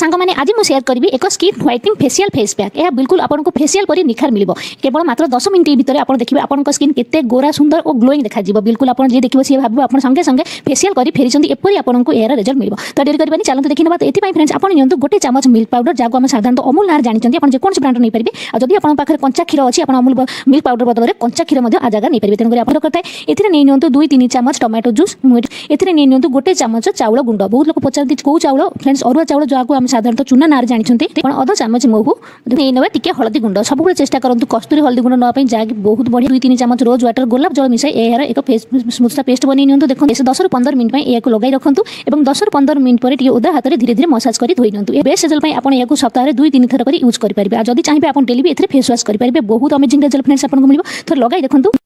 ସାଙ୍ଗମାନେ ଆଜି ମୁଁ ସେୟାର କରିବି ଏକ skin whitening facial face pack ଏହା ବିଲକୁଲ ଆପଣଙ୍କୁ ଫେସିଆଲ୍ ପରି ନିଖାର ମିଳିବ କେବଳ ମାତ୍ର ଦଶ ମିନିଟ୍ ଭିତରେ ଆପଣ ଦେଖିବେ ଆପଣଙ୍କ ସ୍କିନ୍ କେତେ ଗୋରା ସୁନ୍ଦର ଓ ଗ୍ଲୋଇଂ ଦେଖାଯିବ ବିଲକୁଲ ଆପଣ ଯିଏ ଦେଖିବ ସିଏ ଭାବିବ ଆପଣ ସଙ୍ଗେ ସଙ୍ଗେ ଫେସିଆଲ୍ କରି ଫେରିଛନ୍ତି ଏପରି ଆପଣଙ୍କୁ ଏହାର ରେଜଲ୍ଟ ମିଳିବ ତ ଡେରି କରିବାନି ଚାଲନ୍ତୁ ଦେଖିନେବା ତ ଏଥିପାଇଁ ଫ୍ରେଣ୍ଡସ୍ ଆପଣ ନିଅନ୍ତୁ ଗୋଟେ ଚାମଚ ମିଲ୍କ ପାଉଡର ଯାହାକୁ ଆମେ ସାଧାରଣତଃ ଅମୁଲ ନାଁରେ ଜାଣିଛନ୍ତି ଆପଣ ଯେକୌଣସି ବ୍ରାଣ୍ଡର ନେଇପାରିବେ ଆଉ ଯଦି ଆପଣଙ୍କ ପାଖରେ କଞ୍ଚା କ୍ଷୀର ଅଛି ଆପଣ ଅମୁଲ ମିଲ୍କ ପାଉଡର ବଦଳରେ କଞ୍ଚା କ୍ଷୀର ମଧ୍ୟ ଆ ଜାଗା ନେଇପାରିବେ ତେଣୁକରି ଆପଣ କରିଥାଏ ଏଥିରେ ନେଇ ନିଅନ୍ତୁ ଦୁଇ ତିନି ଚାମଚ ଟମାଟୋ ଜୁସ୍ ଏଥିରେ ନେଇ ନିଅନ୍ତୁ ଗୋଟେ ଚାମଚ ଚାଉଳ ଗୁଣ୍ଡ ବହୁତ ଲୋକ ପଚାରନ୍ତି କେଉଁ ଚାଉଳ ଫ୍ରେଣ୍ଡସ୍ ଅରୁଆ ଚାଉଳ ଯାହାକୁ ଆମେ সাধারণত চুনা নাঁরে জাঁচান আপনার অধ চামচ মহু নিয়ে নেওয়া টিকি হলদি গুণ্ড সবুলে চেষ্টা করতু কস্তুরী হলদি গুণ্ড নেওয়া যাকে বহু বড়িয়া দুই তিন চামচ রোজ ওয়াটার গোলাপ জল মিশাই এর এক স্মুথা পেস্ট বনাই নিউ দেখুন দশ রু পনেরো মিনিট ইয়াকে লগাই রাখতু এবং দশ রু পনেরো মিনিট পরে টিকি উদা হাতের ধীরে ধীরে মসাজ করে ধোই নিউ এ বেস্ট রেজল্ট আপনার ইয়াকে সপ্তাহে দুই তিন থর করে ইউজ করে আর যদি চাইবে আপনার ডেলি বি এর ফেস ওয়াশ করে বহু অমেজিং রেজল্ট ফ্রেন্ডস আপনার মিলবে থর লগাই দেখুন